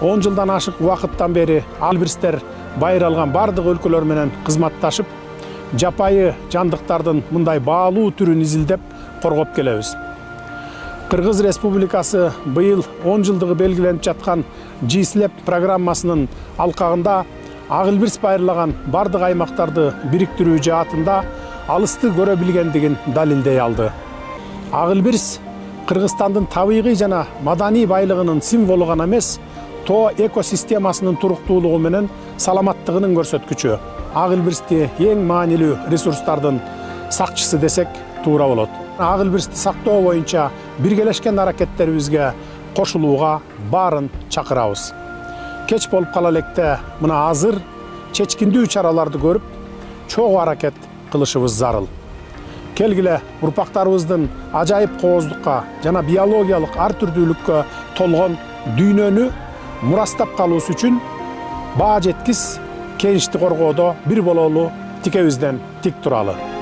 он жылдан ашык убакыттан бери альберстер байыралган баардык өлкөлөр менен кызматташып жапайы жандыктардын мындай баалуу түрүн изилдеп коргоп келебиз кыргыз республикасы быйыл он жылдыгы белгиленип жаткан жислеп программасынын алкагында ак илбирс байырлаган баардык аймактарды бириктирүү жаатында алысты көрө билгендигин далилдей алды. Ак илбирс кыргызстандын табигый жана маданий байлыгынын символу гана эмес тоо экосистемасынын туруктуулугу менен саламаттыгынын көрсөткүчү ак илбирсти эң маанилүү ресурстардын сакчысы десек туура болот ак илбирсти сактоо боюнча биргелешкен аракеттерибизге кошулууга баарын чакырабыз кеч болуп кала электе мына азыр чечкиндүү чараларды көрүп чогуу аракет кылышыбыз зарыл. Келгиле урпактарыбыздын ажайып кооздукка жана биологиялык ар түрдүүлүккө толгон дүйнөнү мурастап калуубуз үчүн баа жеткис кеничти коргоодо бир бололу тикебизден тик туралы.